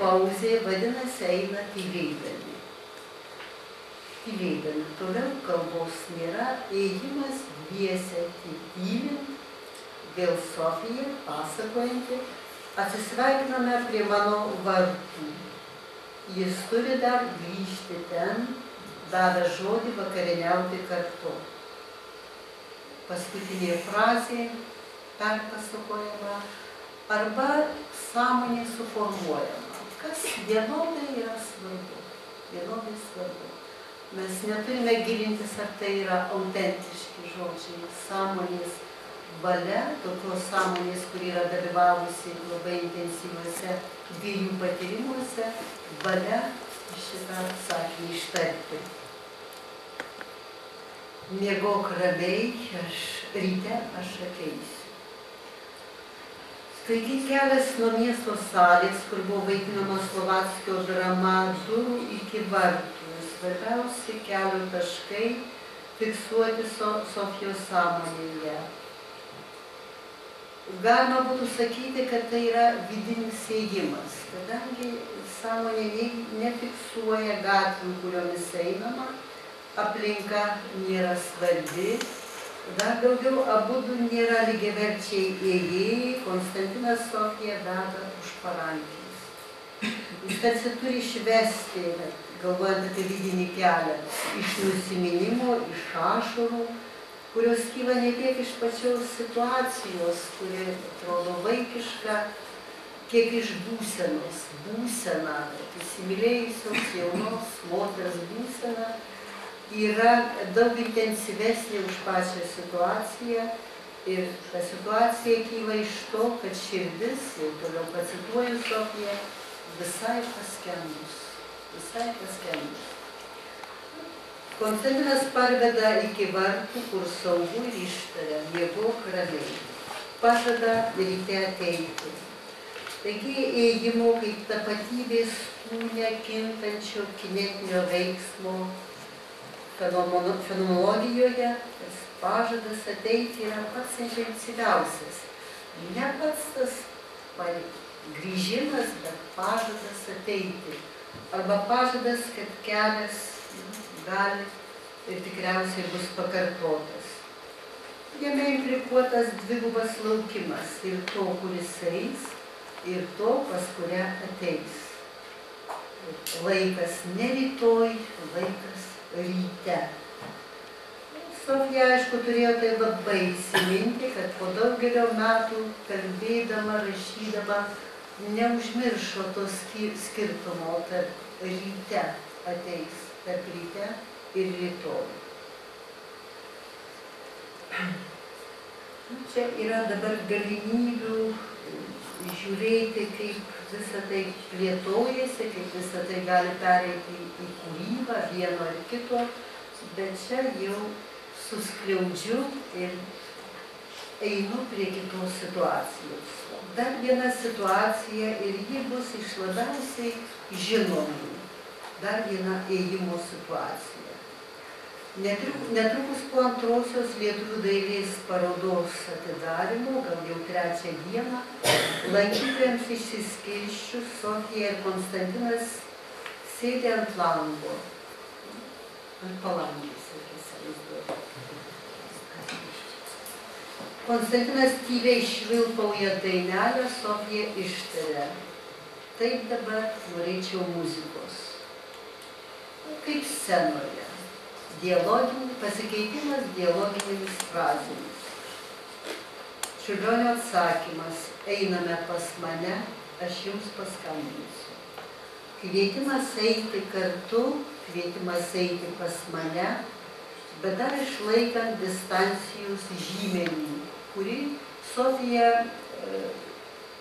pauzė, vadinasi, eina tylėdami. Tylėdami. Toliau kalbos nėra, ėjimas dviese tylint, vėl Sofija pasakojanti, atsisveikiname prie mano vartų. Jis turi dar grįžti ten, davė žodį vakarieniauti kartu. Paskutinė frazė perpasakojama arba sąmonė suformuojama, kas vienodai yra svarbu. Vienodai svarbu. Mes neturime gilintis, ar tai yra autentiški žodžiai, sąmonės valia, tokios sąmonės, kuri yra dalyvavusi labai intensyviuose dviejų patyrimuose, valia šitą sakinį ištarti. Mėgok ramiai, aš ryte aš ateisiu. Taigi kelias nuo miesto salės, kur buvo vaidinama Slovatskio drama durų iki vartų. Svarbiausi kelio taškai fiksuoti so, Sofijos sąmonėje. Galima būtų sakyti, kad tai yra vidinis ėjimas, kadangi sąmonė nefiksuoja gatvių, kuriomis einama, aplinka nėra svarbi, dar daugiau abudu nėra lygiaverčiai ėjėjai, Konstantinas Sofija veda už parankės. Jis tarsi turi išvesti, galvojant apie vidinį kelią, iš nusiminimo, iš ašarų, kurios kyla ne tiek iš pačios situacijos, kuri atrodo vaikiška, kiek iš būsenos. Būsena, įsimylėjusios jaunos moters būsena yra daug intensyvesnė už pačią situaciją ir ta situacija kyla iš to, kad širdis, jau toliau pacituoju Sofiją, visai paskendus, visai paskendus. Konstantinas parveda iki vartų, kur saugu ir ištaria, miegok ramiai. Pažada ryte ateiti. Taigi ėjimo kaip tapatybės kūne kintančio kinetinio veiksmo fenomenologijoje tas pažadas ateiti yra pats intensyviausias. Ne pats tas grįžimas, bet pažadas ateiti. Arba pažadas, kad kelias gali ir tikriausiai bus pakartotas. Jame implikuotas dvigubas laukimas ir to, kuris eis, ir to, pas kurią ateis. Laikas ne rytoj, laikas ryte. Sofija, aišku, turėjo tai labai įsiminti, kad po daugelio metų kalbėdama, rašydama, neužmiršo to skirtumo, kad ryte ateis tarp ryte ir rytoj. Čia yra dabar galimybių kaip visą tai plėtojasi, kaip visą tai gali pereiti į kūrybą vieno ar kito, bet čia jau suskliaudžiu ir einu prie kitos situacijos. Dar viena situacija ir ji bus iš labiausiai žinomų dar viena ėjimo situacija. Netrukus po antrosios lietuvių dailės parodos atidarimo, gal jau trečią dieną, lankytojams išsiskirščius Sofija ir Konstantinas sėdė ant lango, ant palangės, įsivaizduoju. Konstantinas tyliai švilpauja dainelę, Sofija ištarė. Taip dabar norėčiau muzikos kaip scenoje. Dialoginis, pasikeitimas dialoginėmis frazėmis. Čiurlionio atsakymas, einame pas mane, aš jums paskambinsiu. Kvietimas eiti kartu, kvietimas eiti pas mane, bet dar išlaikant distancijos žymenį, kurį Sofija e,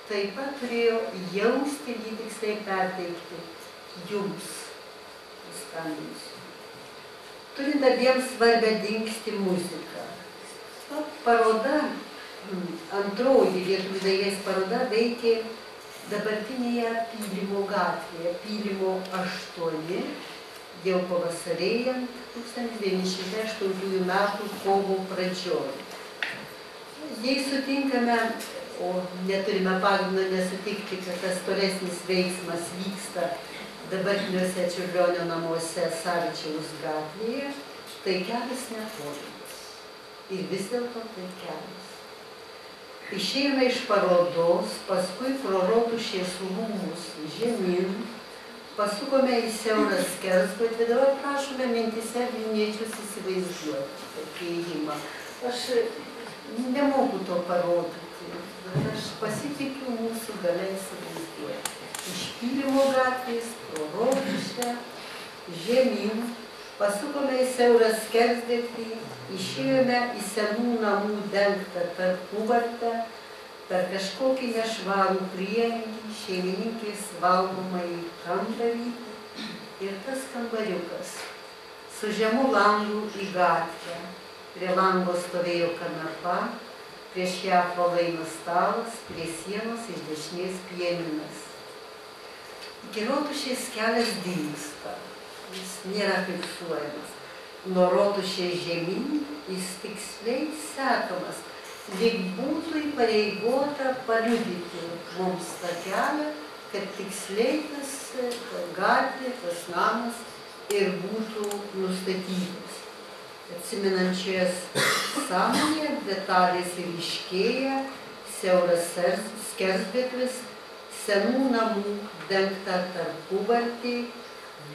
taip pat turėjo jausti jį tiksliai perteikti jums skambinsiu. Turint abiems svarbę dinksti muziką. Ta paroda, antroji lietuvių dailės paroda veikė dabartinėje Pylimo gatvėje, Pylimo 8, jau pavasarėjant 1908 metų kovo pradžioj. Jei sutinkame o neturime pagrindo nesutikti, kad tas tolesnis veiksmas vyksta dabartiniuose Čiurlionio namuose Savičiaus gatvėje, tai kelias netolimas. Ir vis dėlto tai kelias. Išėjome iš parodos, paskui pro rotušės rūmus žemyn, pasukome į siaurą skersgatvį, dabar prašome mintise Vilniečius įsivaizduoti tokį įėjimą. Aš nemoku to parodyti, bet aš pasitikiu mūsų galia įsivaizduoti. Pylimo gatvės, pro rotušę, žemyn, pasukome į siaurą skersgatvį, išėjome į senų namų dengtą tarpuvartę, per kažkokį nešvarų priengį šeimininkės valgomąjį kambarį ir tas kambariukas su žemu langu į gatvę. Prie lango stovėjo kanapa, prieš ją palaino stalas, prie sienos iš dešinės pieninas. Iki rotušės kelias dingsta, jis nėra fiksuojamas. Nuo rotušės žemyn jis tiksliai sekamas lyg būtų įpareigota paliudyti mums tą kelią, kad tiksliai tas gatvė, tas namas ir būtų nustatytas. Atsiminančias sąmonė, detalės ryškėja, siauras skersgatvis, senų namų dengta tarpuvartį,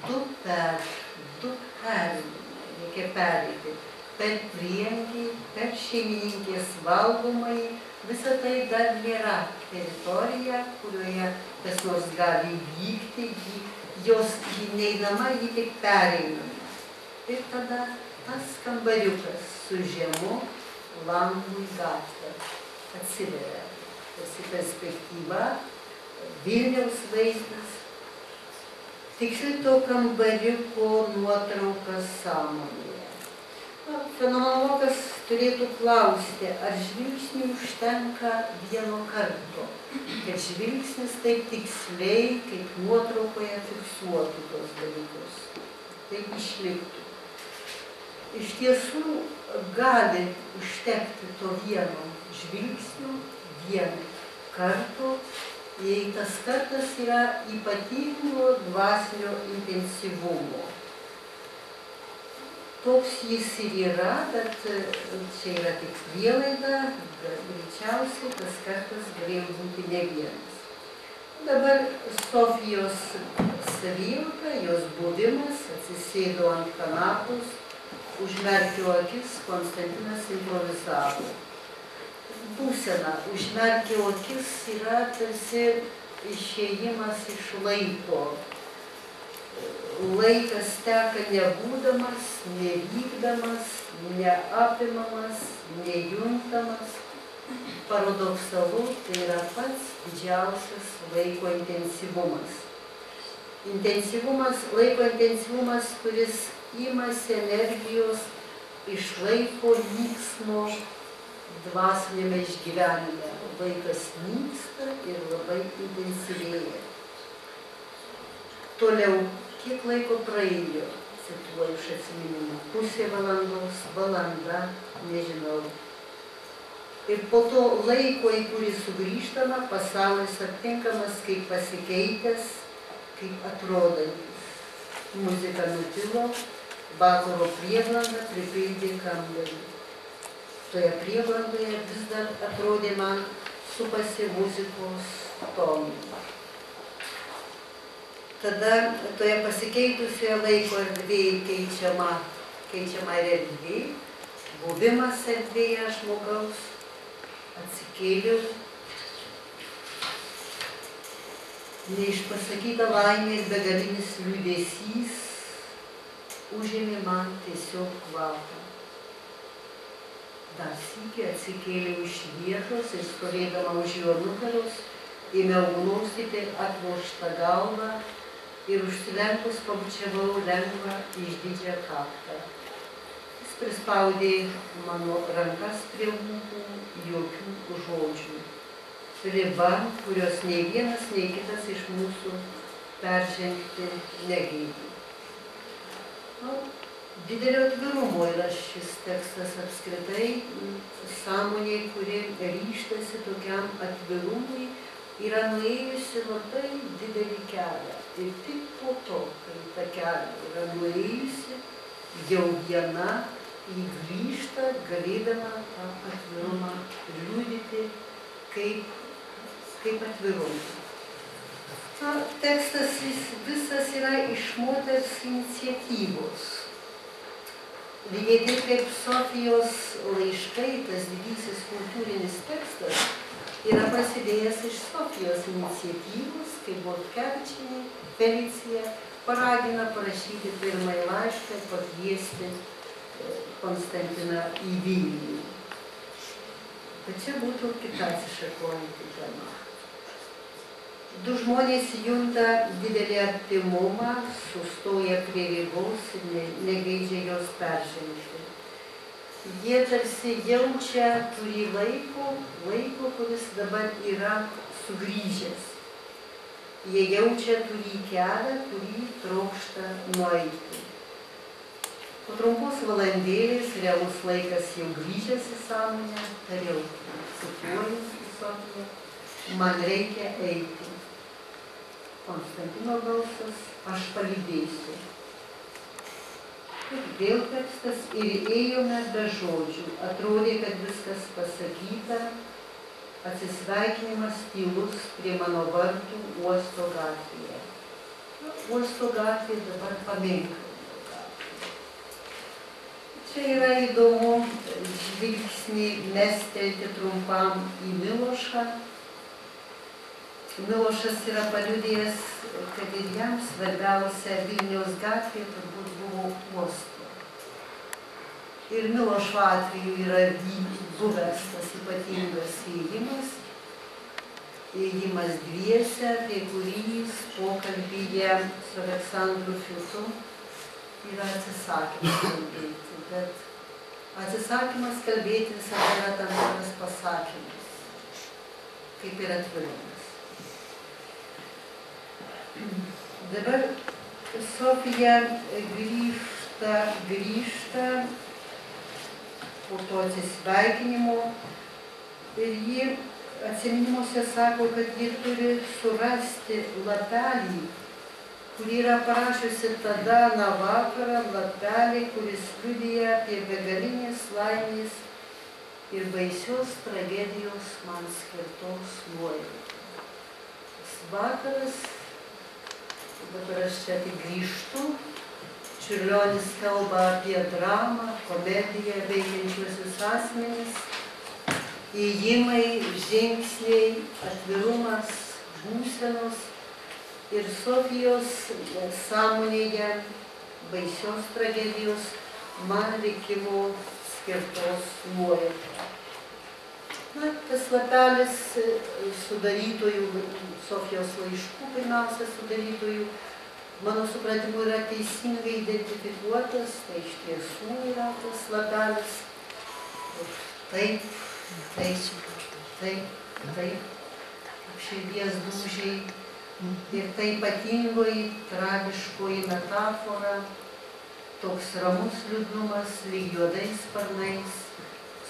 du per, du perimai, reikia pereiti per priengį, per šeimininkės valgomai, visa tai dar nėra teritorija, kurioje kas nors gali vykti, jos neįdama jį tik pereina. Ir tada tas kambariukas su žemu langu į gatvę atsiveria. Esi perspektyva, Vilniaus vaizdas, tiksliai to kambariuko nuotraukas sąmonėje. Fenomenologas turėtų klausti, ar žvilgsniui užtenka vieno karto, kad žvilgsnis taip tiksliai, kaip nuotraukoje fiksuotų tos dalykus, taip išliktų. Iš tiesų gali užtekti to vieno žvilgsnio, vieno karto, jei tas kartas yra ypatingo dvasinio intensyvumo toks jis ir yra, bet e, čia yra tik prielaida, greičiausiai tas kartas galėjo būti ne vienas. Dabar Sofijos savijauta, jos buvimas, atsisėdo ant kanapos, užmerkio akis, Konstantinas improvizavo. Būsena, užmerkio akis yra tarsi išėjimas iš laiko, laikas teka nebūdamas, nevykdamas, neapimamas, nejuntamas. Paradoksalu, tai yra pats didžiausias laiko intensyvumas. Intensyvumas, laiko intensyvumas, kuris imasi energijos iš laiko vyksmo dvasinėme išgyvenime. Laikas nyksta ir labai intensyvėja. Toliau kiek laiko praėjo, cituoju iš atsiminimų, pusė valandos, valanda, nežinau. Ir po to laiko, į kurį sugrįžtama, pasaulis aptinkamas kaip pasikeitęs, kaip atrodantis. Muzika nutilo, vakaro prieblanda pripildė kambarį. Toje prieblandoje vis dar atrodė man supasi muzikos tonai tada toje pasikeitusioje laiko erdvėje keičiama, keičiama ir erdvė, buvimas erdvėje žmogaus, atsikėliau, neišpasakyta laimė ir begalinis liūdėsys užėmė man tiesiog kvapą. Dar sykį atsikėliau iš vietos ir stovėdama už jo nugaros, ėmiau glaustyti atvoštą galvą ir užsilenkus pabučiavau lengvą išdidžią kaktą. Jis prispaudė mano rankas prie lūpų, jokių žodžių. Riba, kurios nei vienas, nei kitas iš mūsų peržengti negeidė. Didelio atvirumo yra šis tekstas apskritai sąmoniai, kuri ryštasi tokiam atvirumui, yra nuėjusi labai didelį kelią. Ir tik po to, kai tą kelią yra nuėjusi, jau viena įgrįžta, galėdama tą atvirumą liūdyti kaip, kaip atvirumą. Na, tekstas visas yra iš moters iniciatyvos. Lygiai taip kaip Sofijos laiškai, tas didysis kultūrinis tekstas, yra prasidėjęs iš Sofijos iniciatyvos, kai Botkevičinė Felicija paragina parašyti pirmąjį laišką pakviesti Konstantiną į Vilnių. Bet čia būtų kita atsišakojanti tema. Du žmonės junta didelį artimumą, sustoja prie ribos ir ne, negeidžia jos peržengti. Jie tarsi jaučia, turi laiko, laiko, kuris dabar yra sugrįžęs. Jie jaučia, turi kelią, kurį trokšta nueiti. Po trumpos valandėlės realus laikas jau grįžęs į sąmonę, tariau, cituoju man reikia eiti. Konstantino balsas, aš palydėsiu. Ir vėl tekstas ir ėjome be žodžių. Atrodė, kad viskas pasakyta, atsisveikinimas tylus prie mano vartų uosto gatvėje. Uosto gatvė dabar paminklas. Čia yra įdomu žvilgsnį mestelti trumpam į Milošą. Milošas yra paliudėjęs, kad ir jam svarbiausia Vilniaus gatvė turbūt buvo uosto. Ir Milošo atveju yra buvęs tas ypatingas įėjimas, įėjimas dviese, apie kurį jis pokalbyje su Aleksandru Fiutu yra atsisakymas kalbėti, bet atsisakymas kalbėti visada yra tam tikras pasakymas, kaip ir atvirumas. Dabar Sofija grįžta, grįžta po to atsisveikinimo ir ji atsiminimuose sako, kad ji turi surasti lapelį kurį yra parašiusi tada aną vakarą lapelį, kuris liudija apie begalinės laimės ir baisios tragedijos man skirtos nuojautos. Vakaras, dabar aš čia tik grįžtu, Čiurlionis kalba apie dramą, komediją, veikiančiuosius asmenis, įėjimai, žingsniai, atvirumas, būsenos ir Sofijos sąmonėje baisios tragedijos man likimo skirtos nuojautos. Na, tas lapelis sudarytojų, Sofijos laiškų pirmiausia sudarytojų, mano supratimu yra teisingai identifikuotas, tai iš tiesų yra tas lapelis. Taip, taip, taip, taip, kaip širdies dūžiai. Ir tai ypatingoji, tragiškoji metafora, toks ramus liūdnumas, lyg juodais sparnais,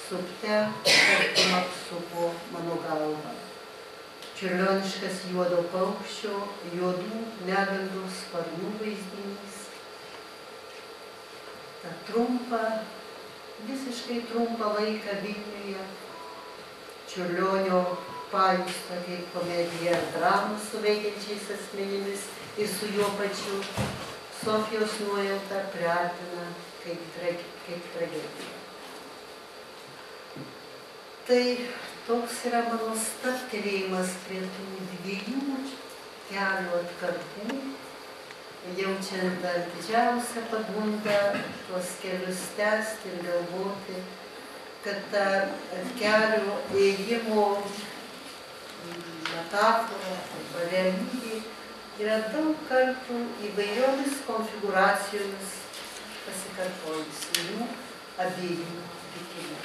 supte, tartum apsupo mano galvą. Čiurlioniškas juodo paukščio, juodų negandų sparnų vaizdinys. Ta trumpa, visiškai trumpą laiką Vilniuje, Čiurlionio pajusta kaip komedija ar drama su veikiančiais asmenimis ir su juo pačiu Sofijos nuojauta priartina kaip, trage, kaip tragedija. Tai toks yra mano stabtelėjimas prie tų dviejų kelių atkarpų, jaučiant dar didžiausią pagundą tuos kelius tęsti ir galvoti, kad ta kelio ėjimo metafora arba realybė yra daug kartų įvairiomis konfiguracijomis pasikartojusi jų abiejų likimų.